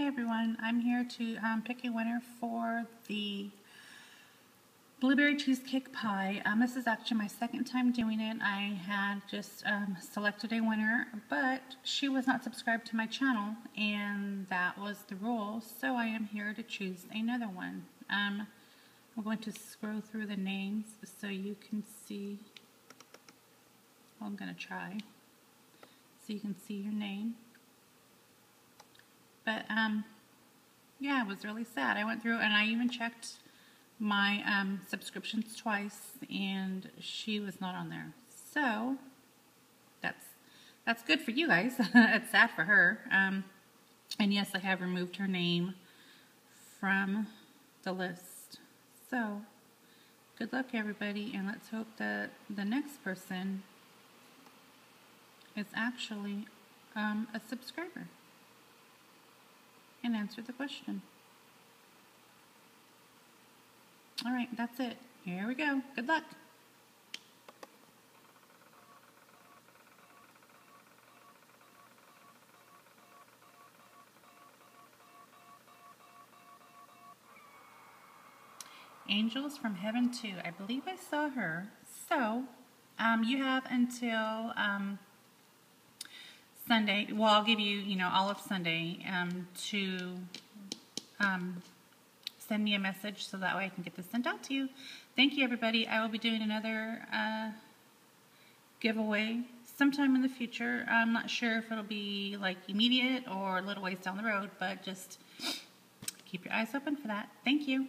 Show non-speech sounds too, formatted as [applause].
Hey everyone, I'm here to um, pick a winner for the blueberry cheesecake pie. Um, this is actually my second time doing it. I had just um, selected a winner, but she was not subscribed to my channel, and that was the rule, so I am here to choose another one. Um, I'm going to scroll through the names so you can see, well, I'm going to try, so you can see your name. But, um, yeah, it was really sad. I went through and I even checked my um, subscriptions twice and she was not on there. So, that's that's good for you guys. [laughs] it's sad for her. Um, and yes, I have removed her name from the list. So, good luck everybody and let's hope that the next person is actually um, a subscriber and answer the question. All right, that's it. Here we go. Good luck. Angels from Heaven 2. I believe I saw her. So, um, you have until um, Sunday, well, I'll give you, you know, all of Sunday um, to um, send me a message so that way I can get this sent out to you. Thank you, everybody. I will be doing another uh, giveaway sometime in the future. I'm not sure if it'll be like immediate or a little ways down the road, but just keep your eyes open for that. Thank you.